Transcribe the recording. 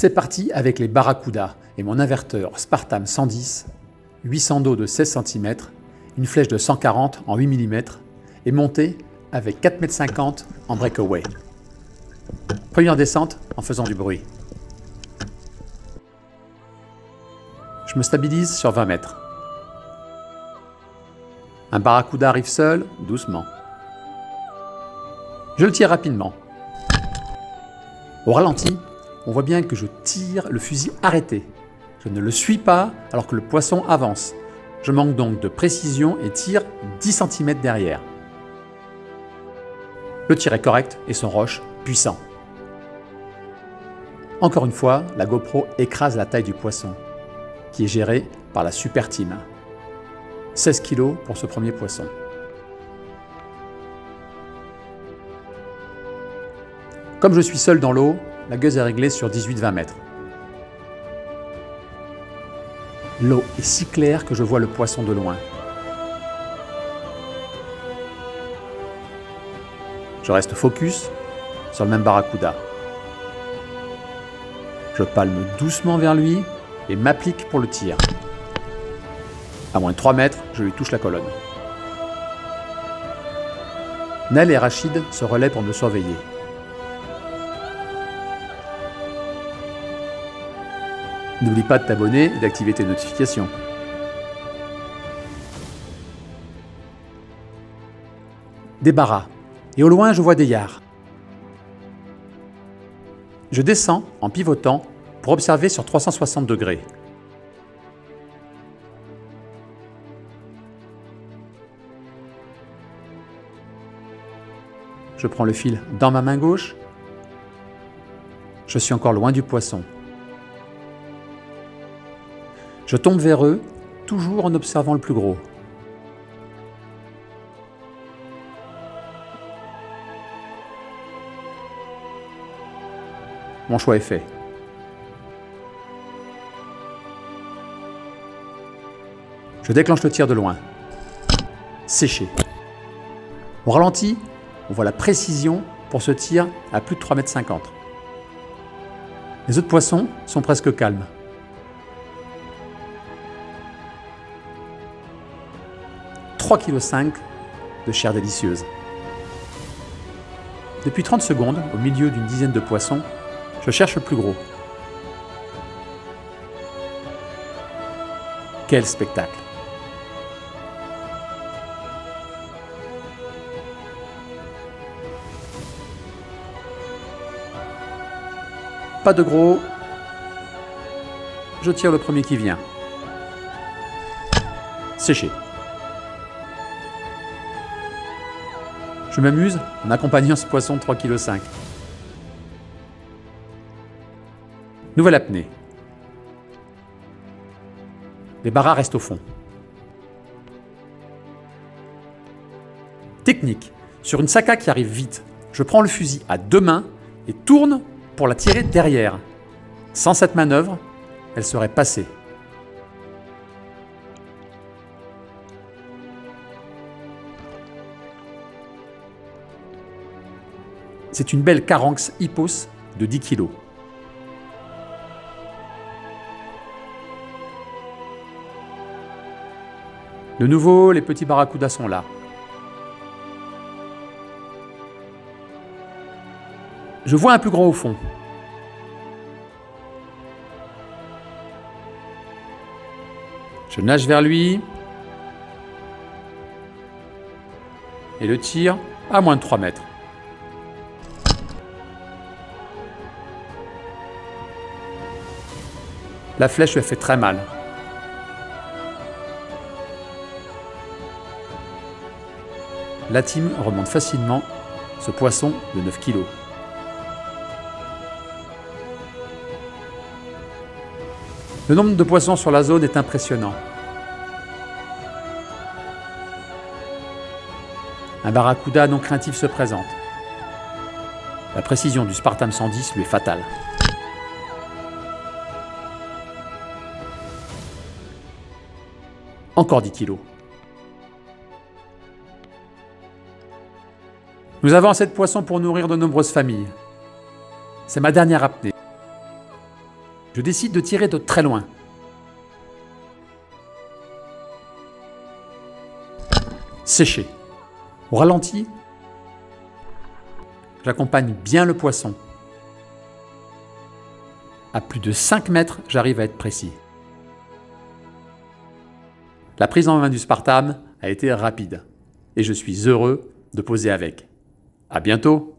C'est parti avec les Barracuda et mon inverteur Spartam 110, 800 d'eau de 16 cm, une flèche de 140 en 8 mm et monté avec 4,50 m en breakaway. Première descente en faisant du bruit. Je me stabilise sur 20 mètres. Un barracuda arrive seul, doucement. Je le tire rapidement. Au ralenti, on voit bien que je tire le fusil arrêté. Je ne le suis pas alors que le poisson avance. Je manque donc de précision et tire 10 cm derrière. Le tir est correct et son roche puissant. Encore une fois, la GoPro écrase la taille du poisson, qui est géré par la Super Team. 16 kg pour ce premier poisson. Comme je suis seul dans l'eau, la gueuse est réglée sur 18-20 mètres. L'eau est si claire que je vois le poisson de loin. Je reste focus sur le même barracuda. Je palme doucement vers lui et m'applique pour le tir. À moins de 3 mètres, je lui touche la colonne. Nel et Rachid se relaient pour me surveiller. N'oublie pas de t'abonner et d'activer tes notifications. Débarras. Et au loin, je vois des yards. Je descends en pivotant pour observer sur 360 degrés. Je prends le fil dans ma main gauche. Je suis encore loin du poisson. Je tombe vers eux, toujours en observant le plus gros. Mon choix est fait. Je déclenche le tir de loin. Séché. Au ralenti, on voit la précision pour ce tir à plus de 3,50 m. Les autres poissons sont presque calmes. « 3,5 kg de chair délicieuse. Depuis 30 secondes, au milieu d'une dizaine de poissons, je cherche le plus gros. Quel spectacle Pas de gros. Je tire le premier qui vient. Séché. Je m'amuse en accompagnant ce poisson de 3,5 kg. Nouvelle apnée. Les barras restent au fond. Technique. Sur une saka qui arrive vite, je prends le fusil à deux mains et tourne pour la tirer derrière. Sans cette manœuvre, elle serait passée. C'est une belle Caranx Hippos de 10 kg. De nouveau, les petits barracudas sont là. Je vois un plus grand au fond. Je nage vers lui. Et le tire à moins de 3 mètres. La flèche lui fait très mal. La team remonte facilement ce poisson de 9 kg. Le nombre de poissons sur la zone est impressionnant. Un barracuda non craintif se présente. La précision du Spartan 110 lui est fatale. Encore 10 kilos. Nous avons assez de poissons pour nourrir de nombreuses familles. C'est ma dernière apnée. Je décide de tirer de très loin. Sécher. Au ralenti, j'accompagne bien le poisson. À plus de 5 mètres, j'arrive à être précis. La prise en main du Spartam a été rapide et je suis heureux de poser avec. À bientôt!